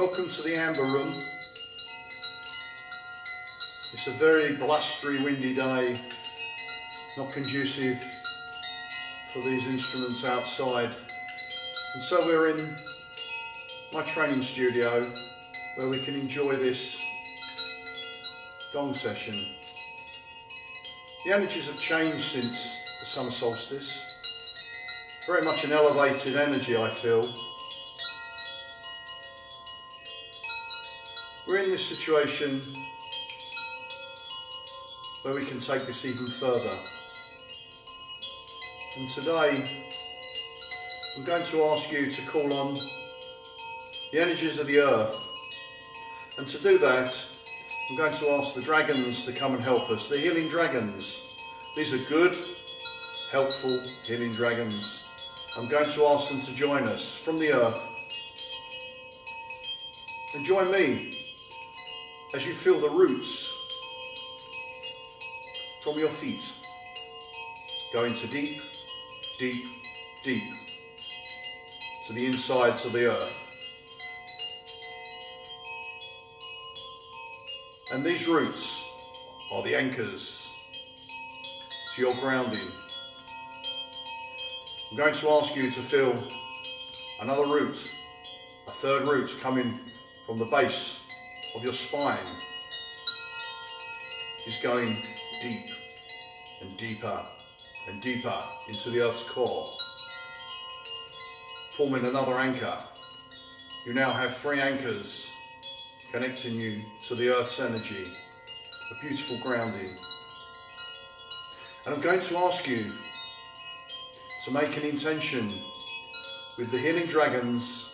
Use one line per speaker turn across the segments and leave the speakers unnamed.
Welcome to the Amber Room. It's a very blustery, windy day, not conducive for these instruments outside. And so we're in my training studio where we can enjoy this gong session. The energies have changed since the summer solstice. Very much an elevated energy I feel. This situation where we can take this even further. And today I'm going to ask you to call on the energies of the earth. And to do that, I'm going to ask the dragons to come and help us. The healing dragons. These are good, helpful healing dragons. I'm going to ask them to join us from the earth. And join me as you feel the roots from your feet going to deep, deep, deep to the insides of the earth. And these roots are the anchors to your grounding. I'm going to ask you to feel another root, a third root coming from the base of your spine is going deep and deeper and deeper into the earth's core, forming another anchor. You now have three anchors connecting you to the earth's energy, a beautiful grounding. And I'm going to ask you to make an intention with the healing dragons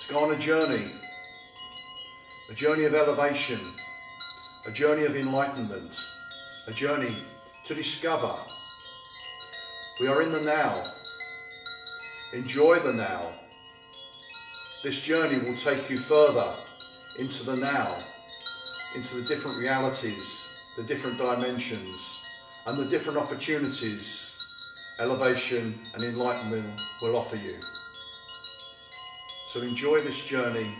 to go on a journey a journey of elevation, a journey of enlightenment, a journey to discover. We are in the now. Enjoy the now. This journey will take you further into the now, into the different realities, the different dimensions, and the different opportunities elevation and enlightenment will offer you. So enjoy this journey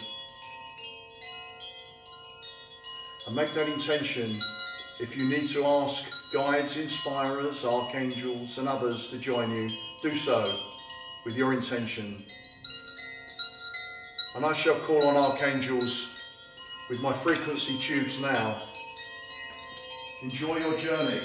and make that intention if you need to ask guides, inspirers, archangels and others to join you, do so with your intention. And I shall call on archangels with my frequency tubes now. Enjoy your journey.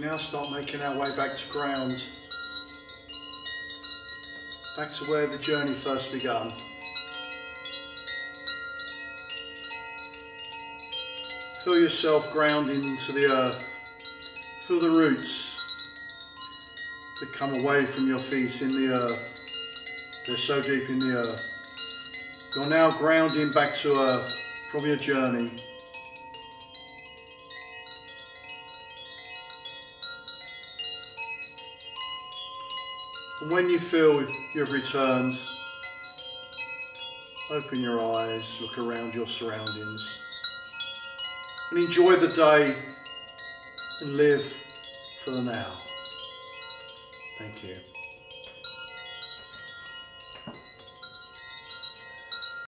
Now start making our way back to ground. Back to where the journey first began. Feel yourself grounding into the earth. Feel the roots that come away from your feet in the earth. They're so deep in the earth. You're now grounding back to earth from your journey. When you feel you've returned, open your eyes, look around your surroundings, and enjoy the day and live for the now. Thank you.